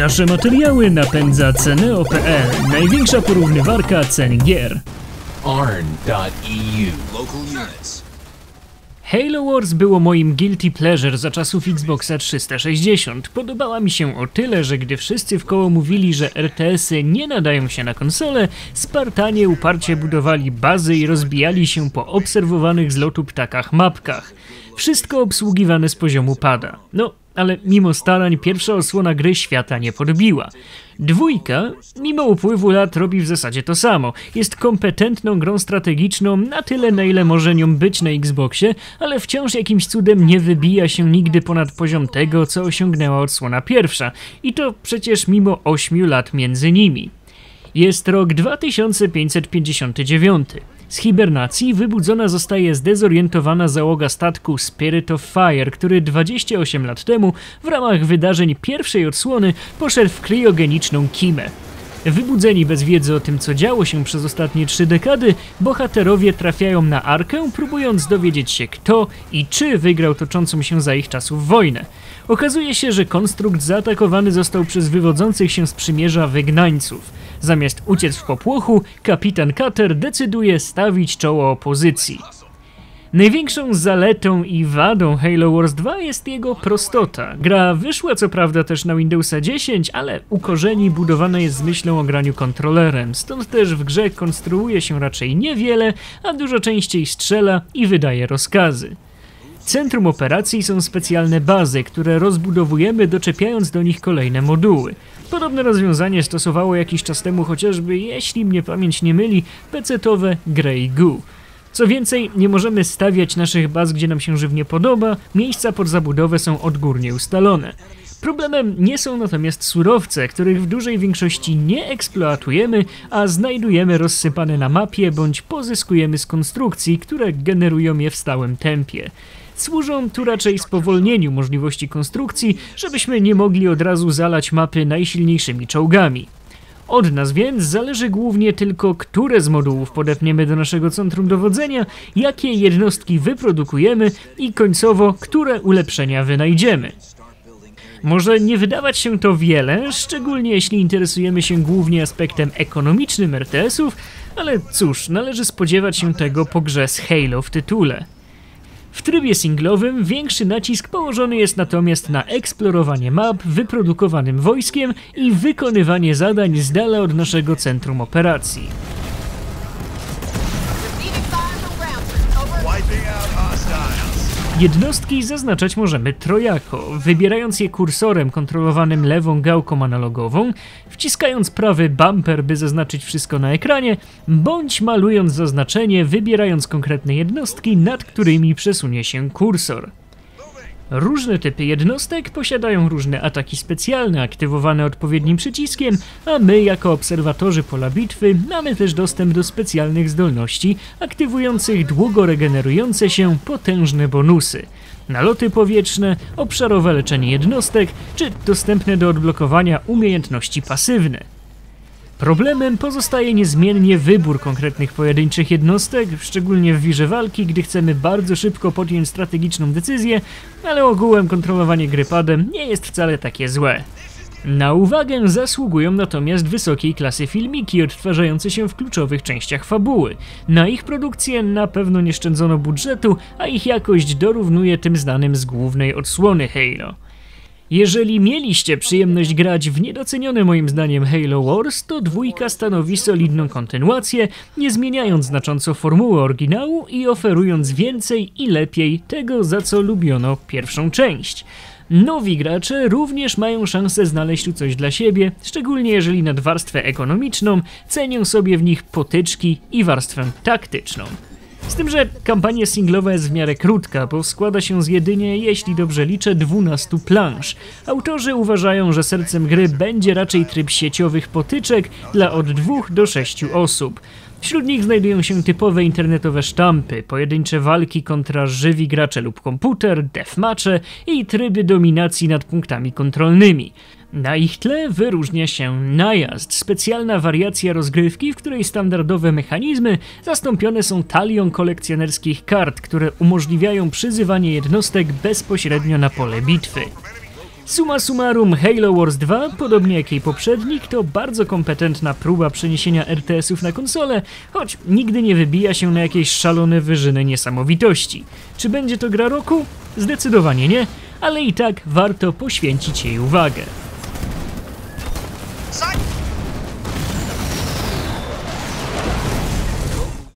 Nasze materiały napędza Ceneo.pl, największa porównywarka cen gier. arn.eu. Local units. Halo Wars było moim guilty pleasure za czasów Xboxa 360. Podobała mi się o tyle, że gdy wszyscy w koło mówili, że RTS-y nie nadają się na konsole, Spartanie uparcie budowali bazy i rozbijali się po obserwowanych z lotu ptakach mapkach. Wszystko obsługiwane z poziomu pada. No, ale mimo starań pierwsza osłona gry świata nie podbiła. Dwójka, mimo upływu lat, robi w zasadzie to samo. Jest kompetentną grą strategiczną na tyle, na ile może nią być na Xboxie, ale wciąż jakimś cudem nie wybija się nigdy ponad poziom tego, co osiągnęła odsłona pierwsza. I to przecież mimo 8 lat między nimi. Jest rok 2559. Z hibernacji wybudzona zostaje zdezorientowana załoga statku Spirit of Fire, który 28 lat temu w ramach wydarzeń pierwszej odsłony poszedł w kriogeniczną kimę. Wybudzeni bez wiedzy o tym, co działo się przez ostatnie trzy dekady, bohaterowie trafiają na arkę, próbując dowiedzieć się kto i czy wygrał toczącą się za ich czasów wojnę. Okazuje się, że konstrukt zaatakowany został przez wywodzących się z przymierza wygnańców. Zamiast uciec w popłochu, kapitan Cutter decyduje stawić czoło opozycji. Największą zaletą i wadą Halo Wars 2 jest jego prostota. Gra wyszła co prawda też na Windowsa 10, ale u korzeni budowana jest z myślą o graniu kontrolerem, stąd też w grze konstruuje się raczej niewiele, a dużo częściej strzela i wydaje rozkazy. Centrum operacji są specjalne bazy, które rozbudowujemy doczepiając do nich kolejne moduły. Podobne rozwiązanie stosowało jakiś czas temu chociażby, jeśli mnie pamięć nie myli, pecetowe Grey Goo. Co więcej, nie możemy stawiać naszych baz, gdzie nam się żywnie podoba, miejsca pod zabudowę są odgórnie ustalone. Problemem nie są natomiast surowce, których w dużej większości nie eksploatujemy, a znajdujemy rozsypane na mapie bądź pozyskujemy z konstrukcji, które generują je w stałym tempie. Służą tu raczej spowolnieniu możliwości konstrukcji, żebyśmy nie mogli od razu zalać mapy najsilniejszymi czołgami. Od nas więc zależy głównie tylko, które z modułów podepniemy do naszego centrum dowodzenia, jakie jednostki wyprodukujemy i końcowo, które ulepszenia wynajdziemy. Może nie wydawać się to wiele, szczególnie jeśli interesujemy się głównie aspektem ekonomicznym RTS-ów, ale cóż, należy spodziewać się tego po grze z Halo w tytule. W trybie singlowym większy nacisk położony jest natomiast na eksplorowanie map wyprodukowanym wojskiem i wykonywanie zadań z dala od naszego centrum operacji. Wiping out hostiles. Jednostki zaznaczać możemy trojako, wybierając je kursorem kontrolowanym lewą gałką analogową, wciskając prawy bumper, by zaznaczyć wszystko na ekranie, bądź malując zaznaczenie, wybierając konkretne jednostki, nad którymi przesunie się kursor. Różne typy jednostek posiadają różne ataki specjalne aktywowane odpowiednim przyciskiem, a my jako obserwatorzy pola bitwy mamy też dostęp do specjalnych zdolności aktywujących długo regenerujące się potężne bonusy. Naloty powietrzne, obszarowe leczenie jednostek, czy dostępne do odblokowania umiejętności pasywne. Problemem pozostaje niezmiennie wybór konkretnych pojedynczych jednostek, szczególnie w wirze walki, gdy chcemy bardzo szybko podjąć strategiczną decyzję, ale ogółem kontrolowanie gry padem nie jest wcale takie złe. Na uwagę zasługują natomiast wysokiej klasy filmiki odtwarzające się w kluczowych częściach fabuły. Na ich produkcję na pewno nie szczędzono budżetu, a ich jakość dorównuje tym znanym z głównej odsłony Halo. Jeżeli mieliście przyjemność grać w niedocenione moim zdaniem Halo Wars, to dwójka stanowi solidną kontynuację, nie zmieniając znacząco formuły oryginału i oferując więcej i lepiej tego, za co lubiono pierwszą część. Nowi gracze również mają szansę znaleźć tu coś dla siebie, szczególnie jeżeli nad warstwę ekonomiczną cenią sobie w nich potyczki i warstwę taktyczną. Z tym, że kampania singlowa jest w miarę krótka, bo składa się z jedynie, jeśli dobrze liczę, 12 planż. Autorzy uważają, że sercem gry będzie raczej tryb sieciowych potyczek dla od 2 do 6 osób. Wśród nich znajdują się typowe internetowe sztampy, pojedyncze walki kontra żywi gracze lub komputer, deathmatche i tryby dominacji nad punktami kontrolnymi. Na ich tle wyróżnia się najazd, specjalna wariacja rozgrywki, w której standardowe mechanizmy zastąpione są talią kolekcjonerskich kart, które umożliwiają przyzywanie jednostek bezpośrednio na pole bitwy. Summa summarum, Halo Wars 2, podobnie jak jej poprzednik, to bardzo kompetentna próba przeniesienia RTS-ów na konsolę, choć nigdy nie wybija się na jakieś szalone wyżyny niesamowitości. Czy będzie to gra roku? Zdecydowanie nie, ale i tak warto poświęcić jej uwagę. Side!